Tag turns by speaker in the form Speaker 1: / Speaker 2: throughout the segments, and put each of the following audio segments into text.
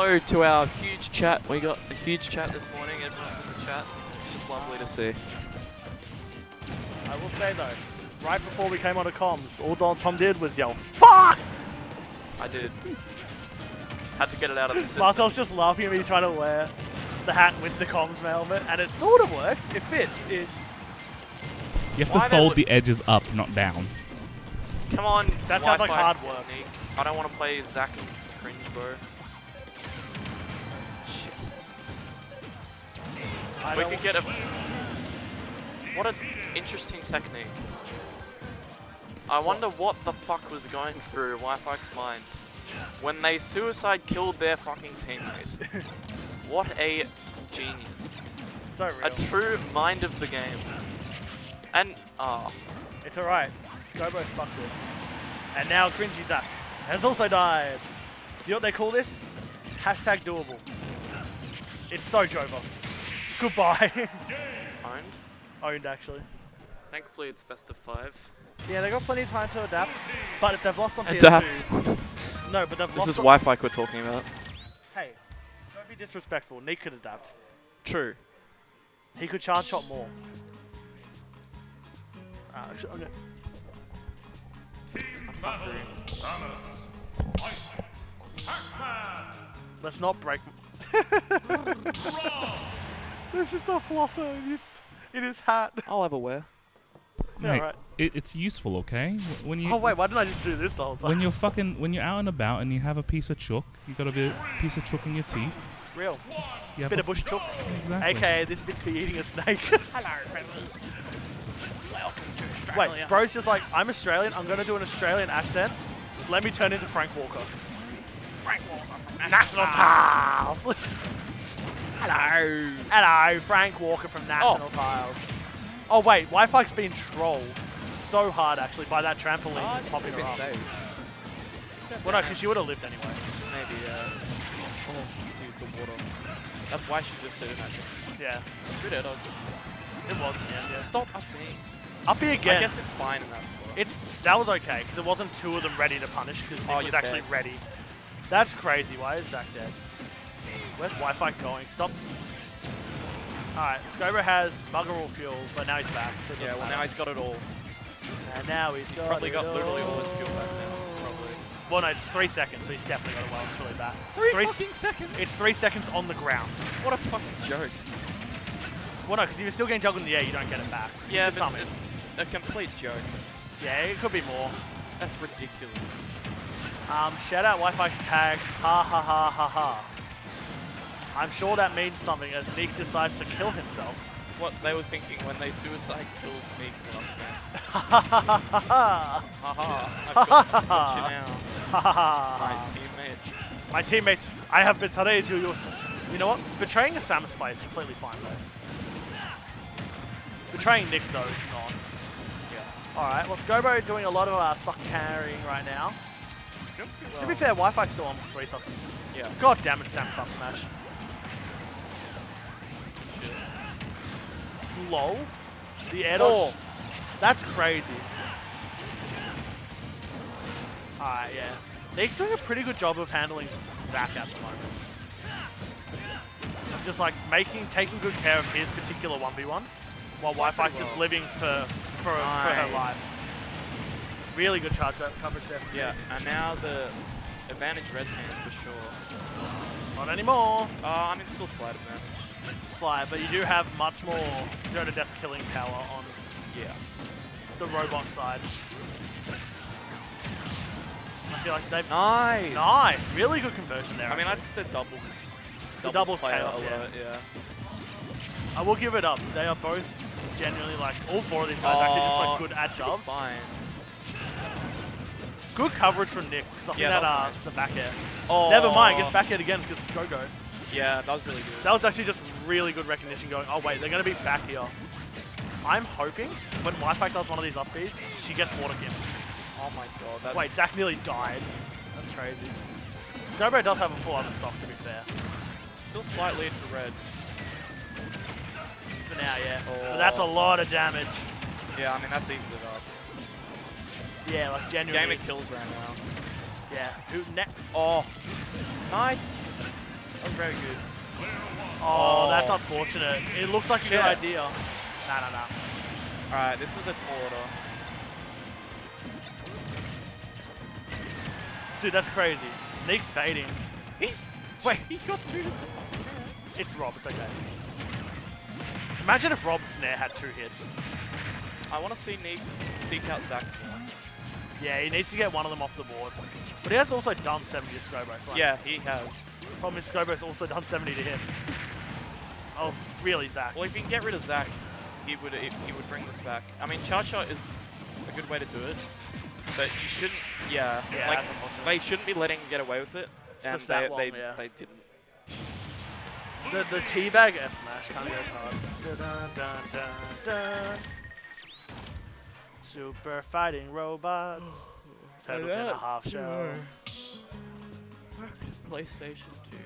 Speaker 1: Hello to our huge chat. We got a huge chat this morning. Everyone's in the chat. It's just lovely to see.
Speaker 2: I will say though, right before we came on to comms, all Donald Tom did was yell, FUCK!
Speaker 1: I did. Had to get it out of the system.
Speaker 2: Marcel's just laughing at me trying to wear the hat with the comms helmet, and it sort of works. It fits. It,
Speaker 3: You have
Speaker 1: Why
Speaker 3: to
Speaker 1: they
Speaker 3: fold the edges up, not down.
Speaker 1: Come on.
Speaker 2: That sounds like
Speaker 1: Wi-Fi
Speaker 2: hard work.
Speaker 1: Nick. I don't want to play Zack and Cringe, bro. We could get a. What an interesting technique. I wonder what the fuck was going through Wi-Fi's mind when they suicide killed their fucking teammate. what a genius.
Speaker 2: so real.
Speaker 1: A true mind of the game. And, ah,
Speaker 2: It's alright. Scobo fucked it. And now Cringy Zack has also died. You know what they call this? Hashtag doable. It's so Jova. Goodbye.
Speaker 1: owned.
Speaker 2: Owned, actually.
Speaker 1: Thankfully, it's best of five.
Speaker 2: Yeah, they got plenty of time to adapt. But if they've lost on PS2...
Speaker 1: Adapt.
Speaker 2: No, but they've
Speaker 1: This
Speaker 2: lost
Speaker 1: is Wi-Fi we're talking about.
Speaker 2: Hey, don't be disrespectful. Nick could adapt.
Speaker 1: True.
Speaker 2: He could charge shot more. Uh, actually, I'm Let's not break. This is the flosser in his, in his hat.
Speaker 1: I'll have a wear.
Speaker 2: Yeah,
Speaker 3: Mate,
Speaker 2: right.
Speaker 3: it, it's useful, okay? When you
Speaker 2: Oh wait, why didn't I just do this the whole time?
Speaker 3: when you're fucking when you're out and about and you have a piece of chook, you got a bit piece of chook in your teeth.
Speaker 2: Real.
Speaker 3: You have
Speaker 2: Bit
Speaker 3: a,
Speaker 2: of bush chook.
Speaker 3: exactly.
Speaker 2: AKA this bitch be eating a snake. Hello, friendly. Welcome to Australia. Wait, bro's just like, I'm Australian, I'm gonna do an Australian accent. Let me turn into Frank Walker. It's Frank Walker from National Tiles. Hello. Hello, Frank Walker from National Tiles. Oh wait, Wi-Fi's been trolled so hard actually by that trampoline
Speaker 1: Oh,
Speaker 2: popping her up.
Speaker 1: saved.
Speaker 2: Well no, because she would have lived anyway.
Speaker 1: Maybe, uh... Oh, dude, the water. That's why she just did it,
Speaker 2: Yeah,
Speaker 1: Good dodge.
Speaker 2: it was end, yeah.
Speaker 1: Stop up me.
Speaker 2: Up again.
Speaker 1: I guess it's fine in that spot.
Speaker 2: It's that was okay because it wasn't two of them ready to punish because Nick
Speaker 1: Oh,
Speaker 2: was actually
Speaker 1: dead.
Speaker 2: ready. That's crazy. Why is Zach dead? Where's Wi-Fi going? Stop. All right, Scobo has bugger all fuels, but now he's back. so
Speaker 1: yeah, well
Speaker 2: matter.
Speaker 1: now he's got it all.
Speaker 2: and now he's got
Speaker 1: Probably
Speaker 2: it
Speaker 1: got literally all his fuel back now. Probably.
Speaker 2: Well, no, it's three seconds, so he's definitely got it well and truly back.
Speaker 1: Three,
Speaker 2: s-
Speaker 1: fucking seconds?
Speaker 2: It's three seconds on the ground.
Speaker 1: What a fucking joke.
Speaker 2: Well, no, because if you're still getting juggled in the air, you don't get it back.
Speaker 1: Yeah,
Speaker 2: it's
Speaker 1: but
Speaker 2: something.
Speaker 1: it's a complete joke.
Speaker 2: Yeah, it could be more.
Speaker 1: That's ridiculous.
Speaker 2: Um, shout out Wi-Fi's tag, ha ha ha ha ha. I'm sure that means something as Nick decides to kill himself.
Speaker 1: It's what they were thinking when they suicide killed Neek last man.
Speaker 2: Ha ha ha ha ha.
Speaker 1: Haha, I've I've got you now.
Speaker 2: Ha ha
Speaker 1: My teammate.
Speaker 2: My teammates, I have betrayed you. You you know what? Betraying a Samus player is completely fine though. Betraying Nick though is not.
Speaker 1: Yeah.
Speaker 2: Alright, well Scobo doing a lot of uh, stock carrying right now. To be fair, Wi-Fi's still almost three stocks.
Speaker 1: Yeah.
Speaker 2: God damn it, Samus up smash. Lol. The air dodge. That's crazy. Alright, yeah. They're doing a pretty good job of handling Zack at the moment. Of just like making, taking good care of his particular 1v1, while Wi-Fi's just
Speaker 1: well.
Speaker 2: living for, for, for her life. Really good charge co- coverage there.
Speaker 1: Yeah, and now the advantage red team for sure.
Speaker 2: Not anymore.
Speaker 1: Uh, I mean, still slight advantage.
Speaker 2: Slight, but you do have much more zero to death killing power on
Speaker 1: Yeah.
Speaker 2: the robot side. I feel like they've
Speaker 1: Nice.
Speaker 2: nice, really good conversion there.
Speaker 1: I mean,
Speaker 2: actually.
Speaker 1: that's the doubles.
Speaker 2: The doubles chaos, yeah.
Speaker 1: yeah.
Speaker 2: I will give it up. They are both genuinely like all four of these guys are actually just like good at jobs.
Speaker 1: Fine.
Speaker 2: Good coverage from Nick, stopping
Speaker 1: Yeah,
Speaker 2: that,
Speaker 1: that
Speaker 2: uh,
Speaker 1: nice.
Speaker 2: the back air.
Speaker 1: Oh.
Speaker 2: Never mind, gets back air again because go go.
Speaker 1: Yeah, that was really good.
Speaker 2: That was actually just really good recognition going, oh wait, they're going to be back here. I'm hoping when Wi-Fi does one of these up Bs, she gets water gimped.
Speaker 1: oh my god. That,
Speaker 2: Wait, Zach nearly died. That's crazy. Scobo does have a full other stock, to be fair.
Speaker 1: Still slight lead for red.
Speaker 2: For now, yeah.
Speaker 1: Oh.
Speaker 2: But that's a lot of damage.
Speaker 1: Yeah, I mean, that's evened it up.
Speaker 2: Yeah, like
Speaker 1: Game of kills right now.
Speaker 2: Yeah. Who ne-
Speaker 1: Oh. Nice. That was very good.
Speaker 2: Oh, that's
Speaker 1: Oh.
Speaker 2: unfortunate. It looked like a
Speaker 1: Shit.
Speaker 2: good idea. Nah, nah, nah.
Speaker 1: Alright, this is a tall order.
Speaker 2: Dude, that's crazy. Nick's baiting.
Speaker 1: He's.
Speaker 2: Wait.
Speaker 1: he got two hits.
Speaker 2: It's Rob, it's okay. Imagine if Rob's Nair had two hits.
Speaker 1: I want to see Neek seek out Zach more.
Speaker 2: Yeah, he needs to get one of them off the board. But he has also done 70 to Scobo. Like,
Speaker 1: Yeah, he has.
Speaker 2: Problem is Scobo's also done 70 to him. Oh, really, Zach?
Speaker 1: Well, if you can get rid of Zach, he would he, he would bring this back. I mean, charge shot is a good way to do it, but you shouldn't. Yeah,
Speaker 2: Yeah,
Speaker 1: like they shouldn't be letting him get away with it, and
Speaker 2: Just
Speaker 1: they
Speaker 2: long,
Speaker 1: they,
Speaker 2: yeah.
Speaker 1: they didn't.
Speaker 2: The, the teabag F smash kind of goes hard. Dun, dun, dun, dun. Super fighting robots. Turtles in a half shell.
Speaker 1: PlayStation 2.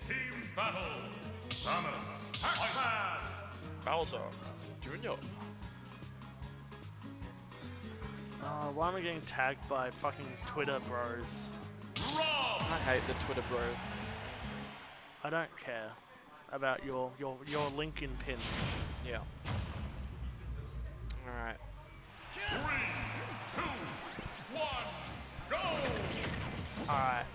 Speaker 4: Team battle. Samus. Pac-Man.
Speaker 1: Bowser Junior.
Speaker 2: Oh, why am I getting tagged by fucking Twitter bros?
Speaker 4: Rob.
Speaker 1: I hate the Twitter bros.
Speaker 2: I don't care about your your your LinkedIn pins.
Speaker 1: Yeah. All right.
Speaker 4: Three, two, one, go.
Speaker 2: Alright.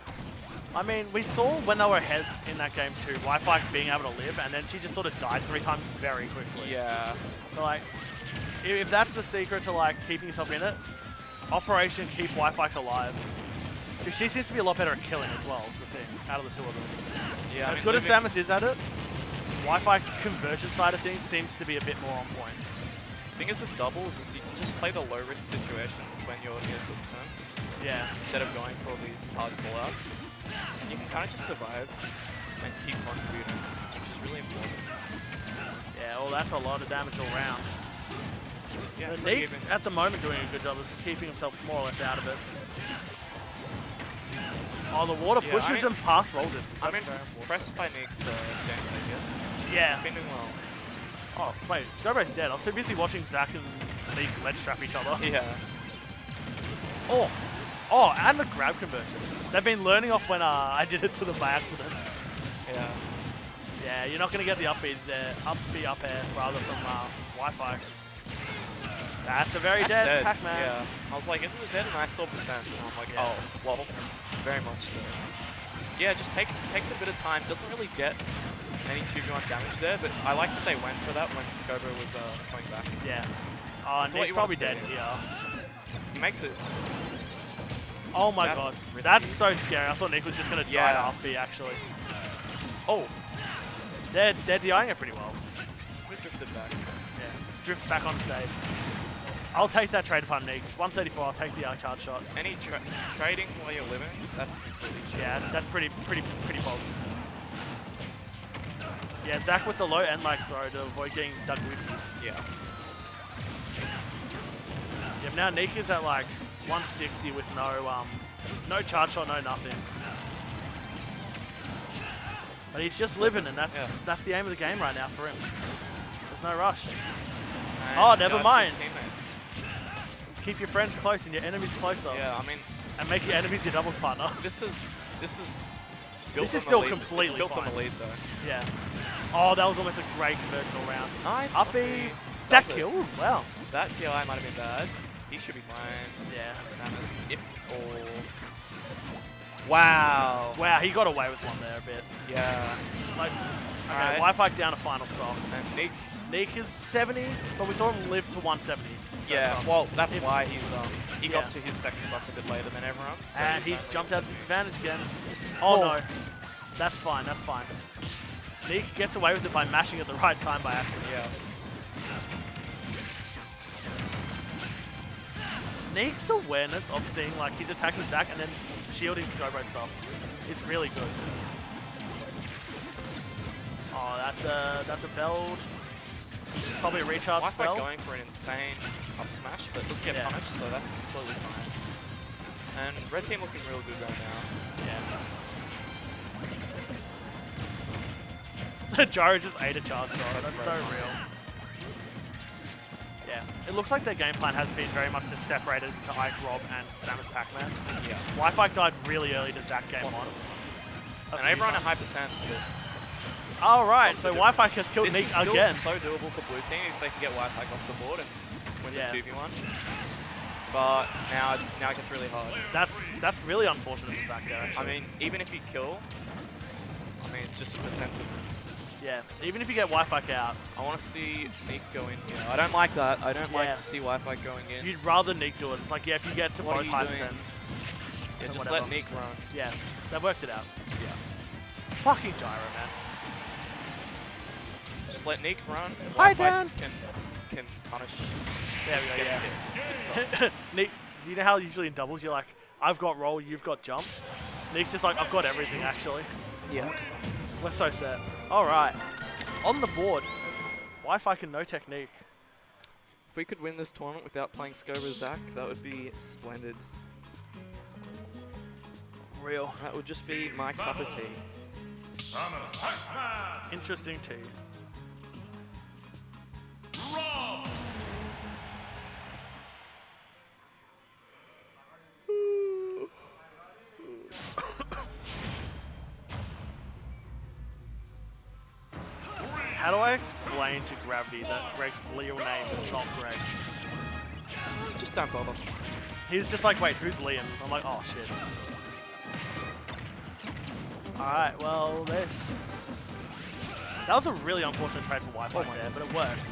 Speaker 2: I mean, we saw when they were ahead in that game too, Wi-Fi being able to live, and then she just sort of died three times very quickly.
Speaker 1: Yeah.
Speaker 2: So like, if, that's the secret to like keeping yourself in it, Operation Keep Wi-Fi alive. So she seems to be a lot better at killing as well, is the thing, out of the two of them.
Speaker 1: Yeah. I
Speaker 2: as
Speaker 1: mean,
Speaker 2: good as Samus is at it, Wi-Fi's conversion side of things seems to be a bit more on point.
Speaker 1: Thing is with doubles is you can just play the low risk situations when you're near the percent
Speaker 2: Yeah.
Speaker 1: instead of going for all these hard callouts. And you can kind of just survive and keep contributing, which is really important.
Speaker 2: Yeah, well that's a lot of damage all round.
Speaker 1: Yeah,
Speaker 2: But
Speaker 1: pretty
Speaker 2: Nick,
Speaker 1: even.
Speaker 2: at the moment, doing a good job of keeping himself more or less out of it. Oh, the water
Speaker 1: Yeah, I
Speaker 2: pushes
Speaker 1: mean-
Speaker 2: him past roll distance.
Speaker 1: I'm
Speaker 2: That's
Speaker 1: impressed by Nick's uh, gameplay here.
Speaker 2: Yeah.
Speaker 1: He's been doing well.
Speaker 2: Oh, wait, Scobo's dead. I was too busy watching Zach and Nick ledge trap each other.
Speaker 1: Yeah.
Speaker 2: Oh, oh, and the grab conversion. They've been learning off when uh, I did it to them by accident.
Speaker 1: Yeah.
Speaker 2: Yeah, you're not going to get the up B there, up B up air rather from uh, Wi-Fi. That's a very
Speaker 1: That's
Speaker 2: dead,
Speaker 1: dead.
Speaker 2: Pac-Man.
Speaker 1: Yeah. I was like, isn't it dead? And I saw percent. And I'm like,
Speaker 2: Yeah.
Speaker 1: oh, well, very much so. Yeah, it just takes takes a bit of time. Doesn't really get any 2v1 damage there, but I like that they went for that when Scobo was uh, coming back.
Speaker 2: Yeah. Oh,
Speaker 1: That's
Speaker 2: Nick's probably dead here.
Speaker 1: He makes it.
Speaker 2: Oh my
Speaker 1: That's
Speaker 2: god,
Speaker 1: risky.
Speaker 2: that's so scary. I thought Nick was just going to die
Speaker 1: Yeah.
Speaker 2: to up B actually.
Speaker 1: Oh,
Speaker 2: They're, they're DIing it pretty well.
Speaker 1: we drifted back.
Speaker 2: Yeah. Drift back on stage. I'll take that trade if I'm Nick. 134, I'll take the uh, charge shot.
Speaker 1: Any tra trading while you're living, that's completely chill.
Speaker 2: Yeah, that's pretty, pretty, pretty bold. Yeah, Zach with the low end like throw to avoid getting dug with.
Speaker 1: Yeah.
Speaker 2: Yeah, now is at like 160 with no um, no charge shot, no nothing. But he's just living, and that's
Speaker 1: Yeah.
Speaker 2: that's the aim of the game right now for him. There's no rush.
Speaker 1: And
Speaker 2: Oh, never mind. Keep your friends close and your enemies closer.
Speaker 1: Yeah, I mean,
Speaker 2: And make your enemies your doubles partner.
Speaker 1: this is this is. Built
Speaker 2: This is still
Speaker 1: lead.
Speaker 2: completely
Speaker 1: it's built on the lead though.
Speaker 2: yeah. Oh, that was almost a great conversion all round.
Speaker 1: Nice.
Speaker 2: Uppy. That kill. Wow.
Speaker 1: That GI might have been bad. He should be fine.
Speaker 2: Yeah.
Speaker 1: Samus, if or. Wow.
Speaker 2: Wow, he got away with one there a bit.
Speaker 1: Yeah.
Speaker 2: Like, okay,
Speaker 1: Alright.
Speaker 2: Wi-Fi down to final stop.
Speaker 1: And Nick.
Speaker 2: Nick is 70, but we saw him live to 170.
Speaker 1: Yeah.
Speaker 2: um,
Speaker 1: Well, that's
Speaker 2: if-
Speaker 1: why he's um he
Speaker 2: Yeah.
Speaker 1: got to his second stock a bit later than everyone. so
Speaker 2: And he's
Speaker 1: only-
Speaker 2: jumped out of disadvantage again. Oh,
Speaker 1: Oh.
Speaker 2: no. That's fine, that's fine. Nick gets away with it by mashing at the right time by accident.
Speaker 1: Yeah.
Speaker 2: Nick's awareness of seeing like he's attacking Zack and then shielding Scobo stuff is really good. Oh, that's a that's a beld. Probably a recharge
Speaker 1: Wi-Fi
Speaker 2: spell.
Speaker 1: going for an insane up smash, but doesn't get
Speaker 2: Yeah.
Speaker 1: punished, so that's completely fine. And red team looking real good right now.
Speaker 2: Yeah. gyro just ate a charge shot. That's,
Speaker 1: That's
Speaker 2: so
Speaker 1: very
Speaker 2: real. Yeah. It looks like their game plan has been very much just separated to Ike Rob and Samus Pac-Man.
Speaker 1: Yeah.
Speaker 2: Wi-Fi died really early to Zack game one. a
Speaker 1: And everyone at high percent. So
Speaker 2: All right, so Wi-Fi has killed
Speaker 1: this is still
Speaker 2: again.
Speaker 1: so doable for blue team if they can get Wi-Fi off the board and win
Speaker 2: Yeah.
Speaker 1: the 2v1. But now, now it gets really hard.
Speaker 2: That's that's really unfortunate for Zach there.
Speaker 1: I mean, even if you kill, I mean, it's just a percent difference.
Speaker 2: Yeah, even if you get Wi-Fi out,
Speaker 1: I want to see Nick go in here. I don't like that. I don't
Speaker 2: Yeah.
Speaker 1: like to see Wi-Fi going in.
Speaker 2: you'd rather Nick do it. It's like yeah, if you get to
Speaker 1: What are
Speaker 2: both
Speaker 1: you
Speaker 2: high percent,
Speaker 1: yeah, just
Speaker 2: whatever.
Speaker 1: let Nick run.
Speaker 2: yeah, they worked it out.
Speaker 1: Yeah.
Speaker 2: Fucking gyro, man.
Speaker 1: Just let Nick run. and
Speaker 2: Hi,
Speaker 1: Wi-Fi
Speaker 2: Dan.
Speaker 1: Can can punish.
Speaker 2: There we go. Yeah.
Speaker 1: hit. Good.
Speaker 2: Nick, you know how usually in doubles you're like, I've got roll, you've got jump. Nick's just like, I've got everything actually.
Speaker 1: Yeah.
Speaker 2: We're so set. All right, on the board, Wi-Fi can no technique.
Speaker 1: If we could win this tournament without playing Scobo Zach, that would be splendid.
Speaker 2: Real
Speaker 1: That would just be my cup of tea.
Speaker 2: Interesting too. Gravity that Greg's real name is not Greg?
Speaker 1: Just don't bother.
Speaker 2: He's just like, wait, who's Liam? I'm like, oh shit. Alright, well, this. That was a really unfortunate trade for Wi-Fi
Speaker 1: Oh
Speaker 2: there, but it works.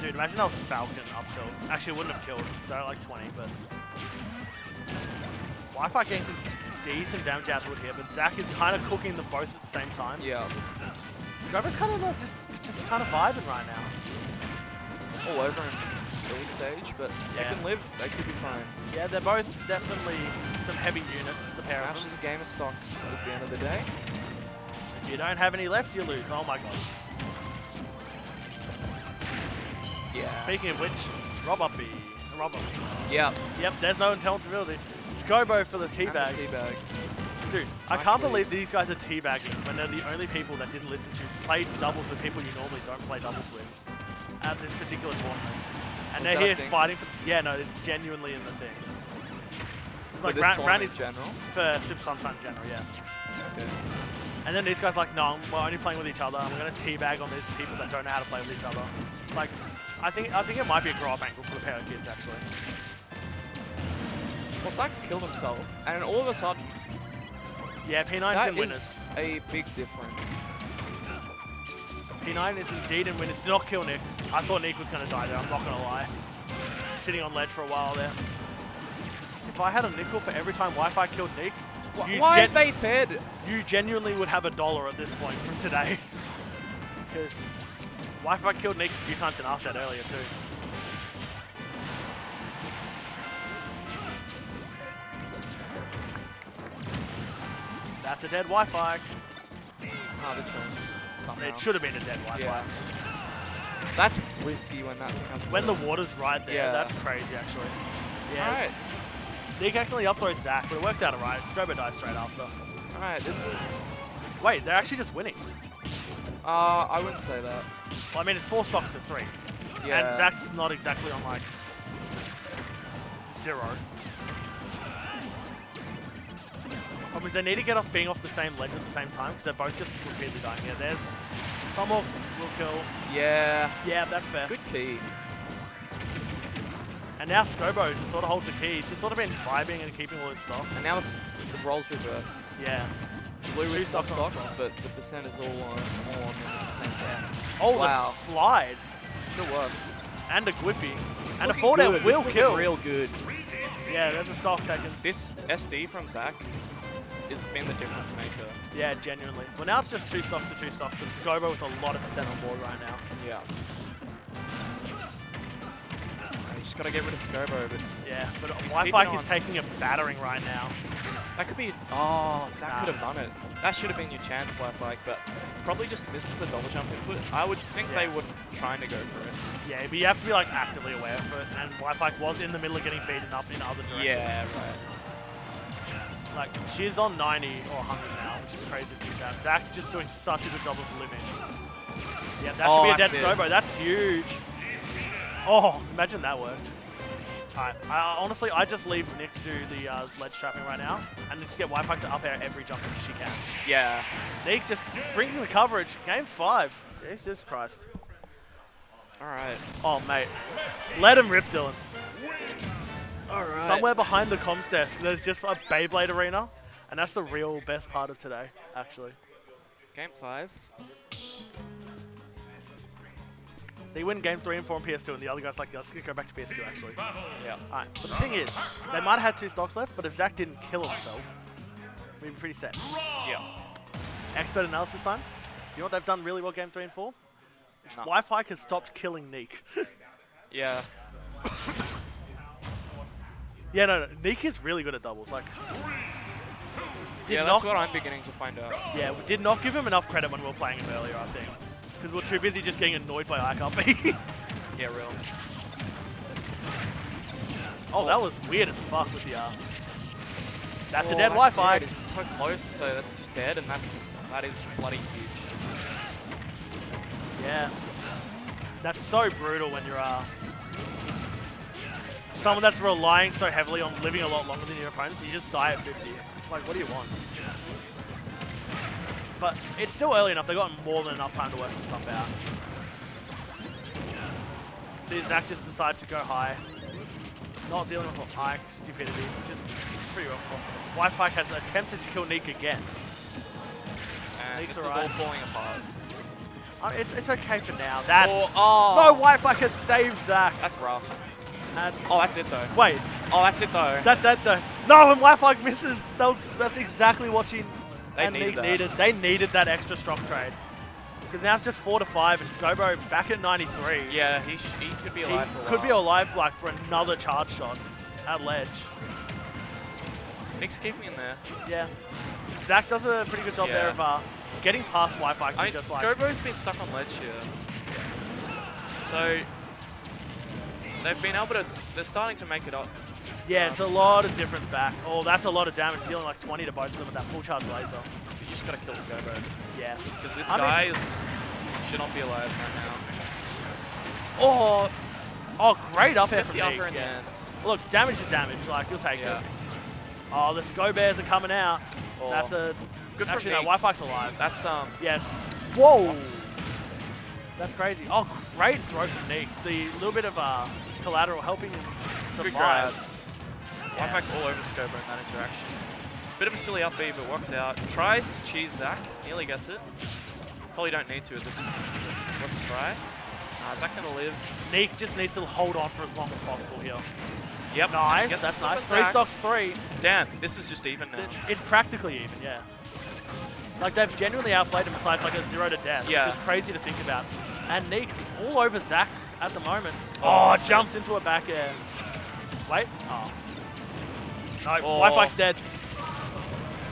Speaker 2: Dude, imagine that was Falcon up tilt. Actually, it wouldn't have killed. They're like 20, but. Wi-Fi getting some decent damage out here, but Zach is kind of cooking them both at the same time.
Speaker 1: Yeah.
Speaker 2: Scobo's kind of like just, just kind of vibing right now.
Speaker 1: All over in early stage, but
Speaker 2: Yeah.
Speaker 1: they can live. They could be fine.
Speaker 2: Yeah, they're both definitely some heavy units, the pair of
Speaker 1: Smash
Speaker 2: them.
Speaker 1: is a game of stocks at the end of the day.
Speaker 2: If you don't have any left, you lose. Oh my god.
Speaker 1: Yeah.
Speaker 2: Speaking of which, Rob Uppy. Rob.
Speaker 1: Yeah.
Speaker 2: Yep, there's no intelligibility. Scobo for the teabag.
Speaker 1: Teabag.
Speaker 2: Dude, I can't believe these guys are teabagging when they're the only people that didn't listen to played doubles with people you normally don't play doubles with at this particular tournament. And
Speaker 1: Was
Speaker 2: they're here fighting for. Yeah, no, it's genuinely in the thing. It's like Ran-
Speaker 1: in
Speaker 2: Randy's
Speaker 1: general.
Speaker 2: for Super Sunshine General, yeah.
Speaker 1: Okay.
Speaker 2: And then these guys are like, no, we're only playing with each other. and We're gonna teabag on these people that don't know how to play with each other. Like, I think I think it might be a grow up angle for the pair of kids actually.
Speaker 1: Well, Sykes killed himself, and all of a sudden,
Speaker 2: Yeah, P9's
Speaker 1: that
Speaker 2: in winners.
Speaker 1: is a big difference.
Speaker 2: P9 is indeed in winners. Did not kill Nick. I thought Nick was gonna die there. I'm not gonna lie. Sitting on ledge for a while there. If I had a nickel for every time Wi-Fi killed Nick, you,
Speaker 1: Why are they fed?
Speaker 2: you genuinely would have a dollar at this point from today. Because Wi-Fi killed Nick a few times in our set earlier too. That's a dead Wi-Fi.
Speaker 1: Oh,
Speaker 2: It should have been a dead Wi-Fi.
Speaker 1: Yeah. That's risky when that has
Speaker 2: When the water's right there,
Speaker 1: Yeah.
Speaker 2: that's crazy actually. Yeah.
Speaker 1: Alright,
Speaker 2: Nick accidentally up throws Zach, but it works out alright. Scobo dies straight after.
Speaker 1: alright, this is...
Speaker 2: Wait, they're actually just winning.
Speaker 1: Uh, I wouldn't say that.
Speaker 2: Well, I mean, it's four stocks to three.
Speaker 1: Yeah.
Speaker 2: And Zach's not exactly on like zero. Is they need to get off being off the same ledge at the same time because they're both just repeatedly dying. Yeah, there's more will kill.
Speaker 1: Yeah.
Speaker 2: Yeah, that's fair.
Speaker 1: Good key.
Speaker 2: And now Scobo just sort of holds the key. He's sort of been vibing and keeping all his stuff.
Speaker 1: And now it's, the roles reverse.
Speaker 2: Yeah.
Speaker 1: Blue with
Speaker 2: stocks
Speaker 1: stocks, but the percent is all on, all on the same time.
Speaker 2: Oh,
Speaker 1: Wow.
Speaker 2: the slide.
Speaker 1: It still works.
Speaker 2: And a Gwiffy.
Speaker 1: It's
Speaker 2: and a four down will kill.
Speaker 1: real good.
Speaker 2: Yeah, there's a stock taken.
Speaker 1: This SD from Zach has been the difference maker.
Speaker 2: Yeah, genuinely. Well, now it's just two stocks to two stocks, because Scobo with a lot of percent on board right now.
Speaker 1: Yeah. You just gotta get rid of Scobo, but
Speaker 2: Yeah, but Wi-Fi is taking a battering right now.
Speaker 1: that could be. Oh, that
Speaker 2: Nah.
Speaker 1: could have done it. That should have been your chance, Wi-Fi, but probably just misses the double jump input. I would think
Speaker 2: Yeah.
Speaker 1: they were trying to go for it.
Speaker 2: Yeah, but you have to be like actively aware of it, and Wi-Fi was in the middle of getting beaten up in other directions.
Speaker 1: Yeah, right.
Speaker 2: Like, she's on 90 or 100 now, which is crazy to think about. Zach's just doing such a good job of living. Yeah, that
Speaker 1: Oh,
Speaker 2: should be a dead
Speaker 1: it.
Speaker 2: That's huge. Oh, imagine that worked. Alright, I, honestly, I just leave Nick to do the uh, ledge trapping right now, and just get Wi-Fi to up air every jump that she can.
Speaker 1: Yeah.
Speaker 2: Nick just bringing the coverage. Game five. Jesus Christ.
Speaker 1: All right.
Speaker 2: Oh, mate. Let him rip, Dylan.
Speaker 1: All right.
Speaker 2: Somewhere behind the comms desk, there's just a Beyblade arena, and that's the real best part of today, actually.
Speaker 1: Game five.
Speaker 2: They win game three and four on PS2, and the other guy's like, let's go back to PS2, actually.
Speaker 1: Yeah.
Speaker 2: Alright, but the thing is, they might have had two stocks left, but if Zach didn't kill himself, we'd be pretty set.
Speaker 1: Yeah.
Speaker 2: Expert analysis time. You know what they've done really well game three and four?
Speaker 1: No.
Speaker 2: Wi-Fi has stopped killing Neek.
Speaker 1: Yeah.
Speaker 2: yeah, no, no, Neek is really good at doubles. Like,
Speaker 1: yeah, that's what I'm beginning to find out.
Speaker 2: Yeah, we did not give him enough credit when we were playing him earlier, I think. Because we are too busy just getting annoyed by Ike
Speaker 1: Yeah, real.
Speaker 2: oh, that was weird as fuck with the uh That's a
Speaker 1: Oh,
Speaker 2: dead Wi-Fi.
Speaker 1: dead. It's so close, so that's just dead, and that's that is bloody huge.
Speaker 2: Yeah. That's so brutal when you're uh, someone that's relying so heavily on living a lot longer than your opponents. You just die at 50. Like, what do you want? But it's still early enough. They've got more than enough time to work some stuff out. See, Zach just decides to go high. Not dealing with Ike stupidity. Just pretty well. Wi-Fi has attempted to kill Neek again.
Speaker 1: And
Speaker 2: Nick's
Speaker 1: this is all falling apart.
Speaker 2: Uh, it's, it's okay for now. That's
Speaker 1: Oh, oh.
Speaker 2: no Wi-Fi has saved Zach.
Speaker 1: That's rough.
Speaker 2: And
Speaker 1: Oh, that's it though.
Speaker 2: wait,
Speaker 1: Oh, that's it though.
Speaker 2: That's that though. No, when Wi-Fi misses, that was that's exactly what she
Speaker 1: They
Speaker 2: and
Speaker 1: needed
Speaker 2: needed. They needed that extra strong trade. Because now it's just four to five, and Scobo back at 93.
Speaker 1: yeah, he, sh- he could be
Speaker 2: he
Speaker 1: alive for a
Speaker 2: could be alive like for another charge shot at ledge.
Speaker 1: Nick's keeping in there.
Speaker 2: Yeah. Zach does a pretty good job there
Speaker 1: Yeah.
Speaker 2: of uh, getting past Wi-Fi.
Speaker 1: I mean,
Speaker 2: just like
Speaker 1: Scobo's been stuck on ledge here. So, they've been able to, they're starting to make it up.
Speaker 2: yeah, it's a lot of difference back. Oh, that's a lot of damage, dealing like 20 to both of them with that full charge laser.
Speaker 1: You just gotta kill Scobo.
Speaker 2: Yeah.
Speaker 1: Because this
Speaker 2: I mean-
Speaker 1: guy is, should not be alive right now. Oh,
Speaker 2: Oh, great up air
Speaker 1: that's
Speaker 2: from
Speaker 1: the
Speaker 2: Nick,
Speaker 1: upper in
Speaker 2: yeah.
Speaker 1: end.
Speaker 2: Look, damage is damage. Like you'll take
Speaker 1: Yeah.
Speaker 2: it. Oh, the Sco Bears are coming out.
Speaker 1: Oh.
Speaker 2: That's a
Speaker 1: Good for
Speaker 2: actually no, Wi-Fi's alive.
Speaker 1: That's, um,
Speaker 2: Yeah. Whoa. That's crazy. Oh, great throw from Nick. The little bit of uh, collateral helping him
Speaker 1: good
Speaker 2: survive.
Speaker 1: grab. Wi-Fi all over Scobo in that interaction. Bit of a silly up B, but works out. Tries to cheese Zach, nearly gets it. Probably don't need to at this point. Let's try. Uh, Zach gonna live.
Speaker 2: Nick just needs to hold on for as long as possible here.
Speaker 1: Yep.
Speaker 2: Nice.
Speaker 1: gets
Speaker 2: That's nice. Three stocks, three.
Speaker 1: Damn, this is just even now.
Speaker 2: It's practically even, yeah. Like they've genuinely outplayed him besides like a zero to death.
Speaker 1: Yeah.
Speaker 2: Which is crazy to think about. And Nick all over Zach at the moment. Oh,
Speaker 1: Oh,
Speaker 2: jumps into a back air. Wait. Oh. No,
Speaker 1: Oh.
Speaker 2: Wi-Fi's dead.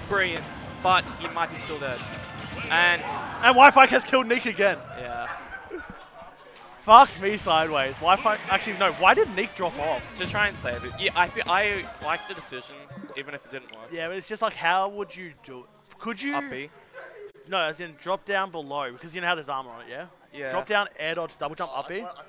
Speaker 1: Brilliant. But he might be still dead. And,
Speaker 2: And Wi-Fi has killed Nick again.
Speaker 1: yeah.
Speaker 2: Fuck me sideways. Wi-Fi. Actually, no. Why did Nick drop off?
Speaker 1: To try and save it. Yeah, I, fe- I like the decision, even if it didn't work.
Speaker 2: Yeah, but it's just like, how would you do it? Could you?
Speaker 1: Up B.
Speaker 2: No, as in drop down below because you know how there's armor on it. Yeah.
Speaker 1: Yeah.
Speaker 2: Drop down, air dodge, double jump, up B.